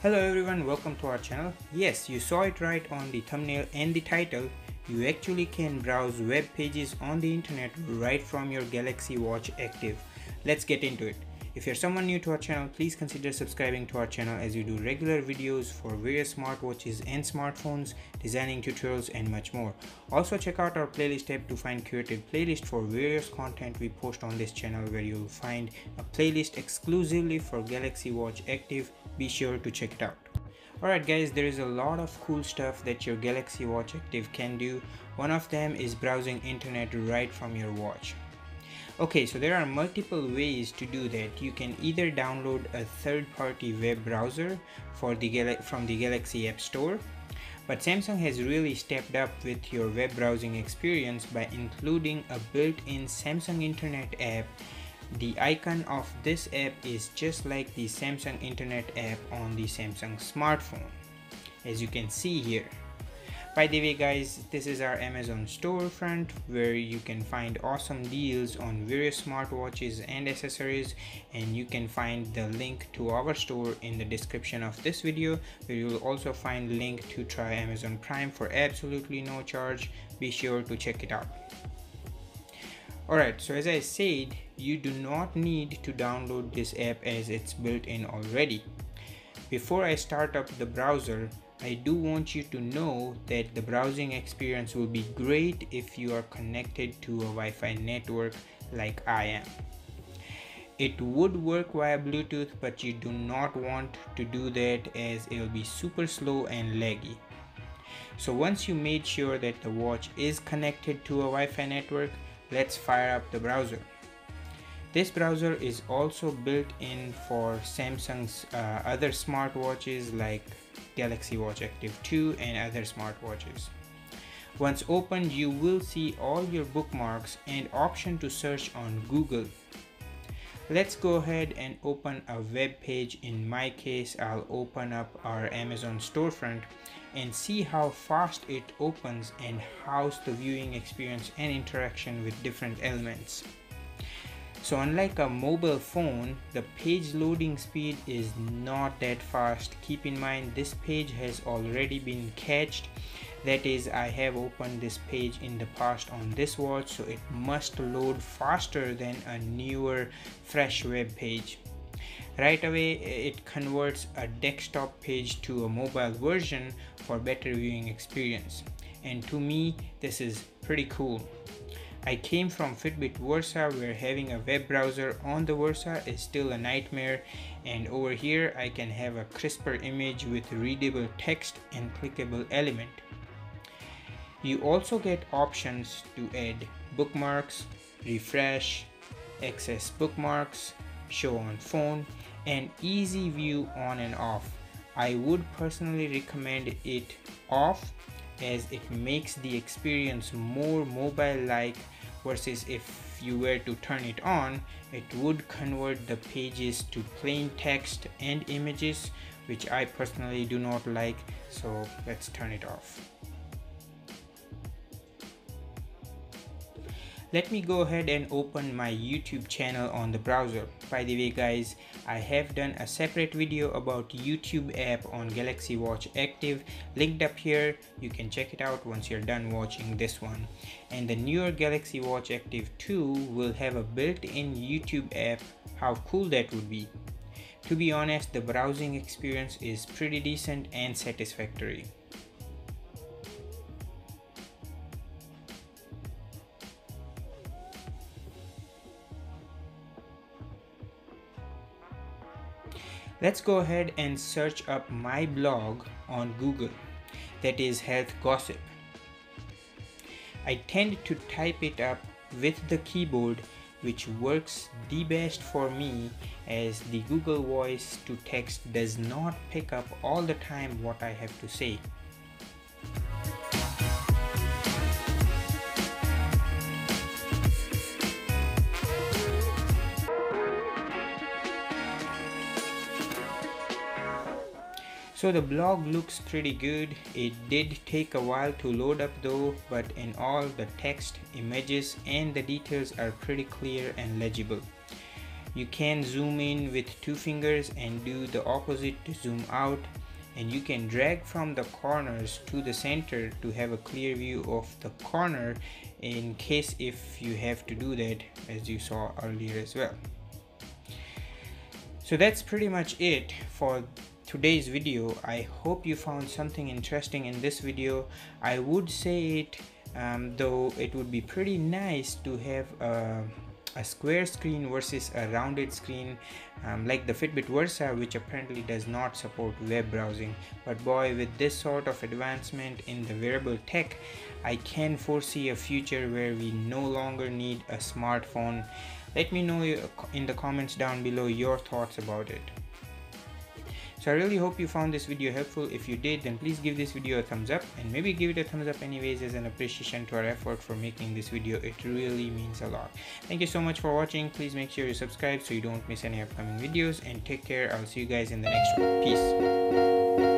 Hello everyone, welcome to our channel. Yes, you saw it right on the thumbnail and the title. You actually can browse web pages on the internet right from your Galaxy Watch Active. Let's get into it. If you're someone new to our channel, please consider subscribing to our channel as we do regular videos for various smartwatches and smartphones, designing tutorials and much more. Also check out our playlist tab to find curated playlist for various content we post on this channel where you'll find a playlist exclusively for Galaxy Watch Active. Be sure to check it out. Alright guys, there is a lot of cool stuff that your Galaxy Watch Active can do. One of them is browsing internet right from your watch. Okay, so there are multiple ways to do that. You can either download a third-party web browser for the Gal from the Galaxy App Store, but Samsung has really stepped up with your web browsing experience by including a built-in Samsung Internet app. The icon of this app is just like the Samsung Internet app on the Samsung smartphone, as you can see here by the way guys this is our amazon storefront where you can find awesome deals on various smartwatches and accessories. And you can find the link to our store in the description of this video where you'll also find link to try amazon prime for absolutely no charge. Be sure to check it out. Alright, so as I said, you do not need to download this app as it's built in already. Before I start up the browser, I do want you to know that the browsing experience will be great if you are connected to a Wi-Fi network like I am. It would work via Bluetooth but you do not want to do that as it will be super slow and laggy. So once you made sure that the watch is connected to a Wi-Fi network, let's fire up the browser. This browser is also built in for Samsung's uh, other smartwatches like Galaxy Watch Active 2 and other smartwatches. Once opened, you will see all your bookmarks and option to search on Google. Let's go ahead and open a web page. In my case, I'll open up our Amazon storefront and see how fast it opens and how's the viewing experience and interaction with different elements. So unlike a mobile phone, the page loading speed is not that fast. Keep in mind this page has already been cached. That is I have opened this page in the past on this watch so it must load faster than a newer fresh web page. Right away it converts a desktop page to a mobile version for better viewing experience. And to me this is pretty cool. I came from Fitbit Versa where having a web browser on the Versa is still a nightmare and over here I can have a crisper image with readable text and clickable element. You also get options to add bookmarks, refresh, access bookmarks, show on phone and easy view on and off. I would personally recommend it off as it makes the experience more mobile like versus if you were to turn it on it would convert the pages to plain text and images which I personally do not like so let's turn it off let me go ahead and open my YouTube channel on the browser. By the way guys, I have done a separate video about YouTube app on Galaxy Watch Active linked up here. You can check it out once you're done watching this one. And the newer Galaxy Watch Active 2 will have a built-in YouTube app. How cool that would be. To be honest, the browsing experience is pretty decent and satisfactory. Let's go ahead and search up my blog on Google that is health gossip. I tend to type it up with the keyboard which works the best for me as the Google voice to text does not pick up all the time what I have to say. So the blog looks pretty good. It did take a while to load up though, but in all the text, images and the details are pretty clear and legible. you can zoom in with two fingers and do the opposite to zoom out and you can drag from the corners to the center to have a clear view of the corner in case if you have to do that as you saw earlier as well so that's pretty much it for today's video i hope you found something interesting in this video. I would say it um, though it would be pretty nice to have a a square screen versus a rounded screen um, like the Fitbit Versa which apparently does not support web browsing. But boy with this sort of advancement in the wearable tech I can foresee a future where we no longer need a smartphone. Let me know in the comments down below your thoughts about it so I really hope you found this video helpful. If you did, then please give this video a thumbs up and maybe give it a thumbs up anyways as an appreciation to our effort for making this video. It really means a lot. Thank you so much for watching. Please make sure you subscribe so you don't miss any upcoming videos and take care. I'll see you guys in the next one. Peace.